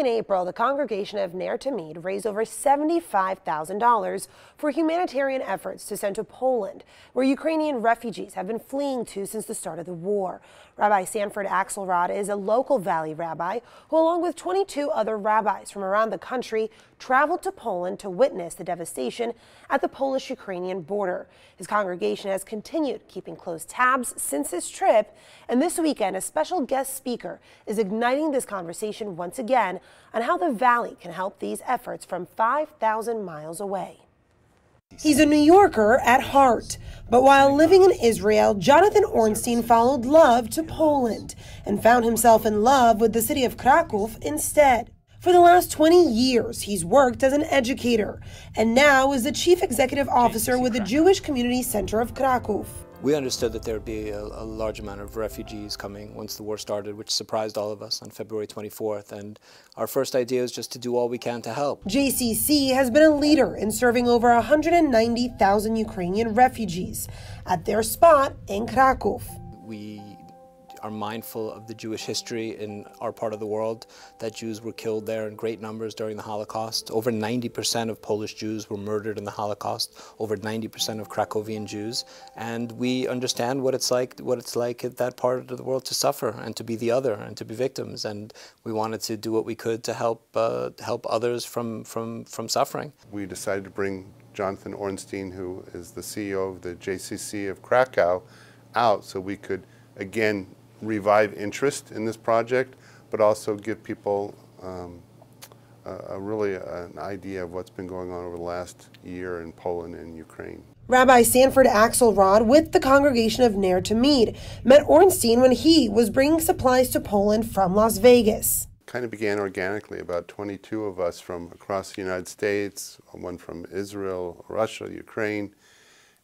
in April, the congregation of Ner Tamid raised over $75,000 for humanitarian efforts to send to Poland, where Ukrainian refugees have been fleeing to since the start of the war. Rabbi Sanford Axelrod is a local Valley rabbi who, along with 22 other rabbis from around the country, traveled to Poland to witness the devastation at the Polish-Ukrainian border. His congregation has continued keeping close tabs since his trip, and this weekend a special guest speaker is igniting this conversation once again on how the Valley can help these efforts from 5,000 miles away. He's a New Yorker at heart, but while living in Israel, Jonathan Ornstein followed love to Poland and found himself in love with the city of Krakow instead. For the last 20 years, he's worked as an educator and now is the chief executive officer with the Jewish Community Center of Krakow. We understood that there would be a, a, large amount of refugees coming once the war started, which surprised all of us on February 24th. And our first idea is just to do all we can to help. JCC has been a leader in serving over 190,000 Ukrainian refugees at their spot in Krakow. We are mindful of the Jewish history in our part of the world, that Jews were killed there in great numbers during the Holocaust. Over 90% of Polish Jews were murdered in the Holocaust, over 90% of Krakowian Jews. And we understand what it's like, what it's like at that part of the world to suffer and to be the other and to be victims. And we wanted to do what we could to help, uh, help others from, from, from suffering. We decided to bring Jonathan Ornstein, who is the CEO of the JCC of Krakow, out so we could again revive interest in this project, but also give people um, a, a really an idea of what's been going on over the last year in Poland and Ukraine. Rabbi Sanford Axelrod with the congregation of Ner Tamid met Ornstein when he was bringing supplies to Poland from Las Vegas. Kind of began organically, about 22 of us from across the United States, one from Israel, Russia, Ukraine,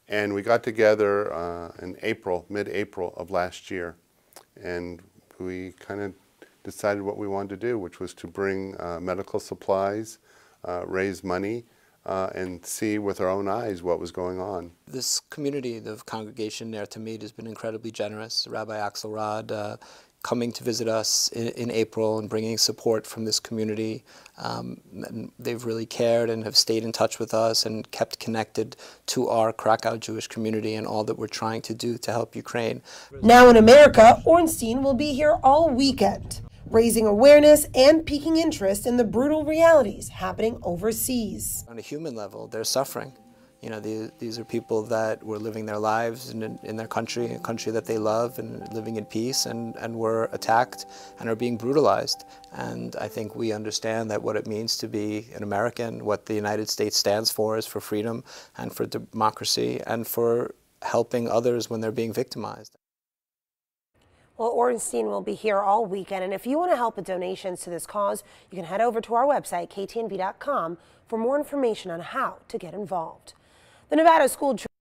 and we got together uh, in April, mid-April of last year and we kind of decided what we wanted to do, which was to bring uh, medical supplies, uh, raise money, uh, and see with our own eyes what was going on. This community, the congregation Ner Tamid, has been incredibly generous. Rabbi Axelrod uh, coming to visit us in, in, April and bringing support from this community. Um, they've really cared and have stayed in touch with us and kept connected to our Krakow Jewish community and all that we're trying to do to help Ukraine. Now in America, Ornstein will be here all weekend, raising awareness and piquing interest in the brutal realities happening overseas. On a human level, they're suffering. You know, these, these are people that were living their lives in, in their country, a country that they love and living in peace and, and were attacked and are being brutalized. And I think we understand that what it means to be an American, what the United States stands for is for freedom and for democracy and for helping others when they're being victimized. Well, Ornstein will be here all weekend, and if you want to help with donations to this cause, you can head over to our website, ktnv.com, for more information on how to get involved. The Nevada School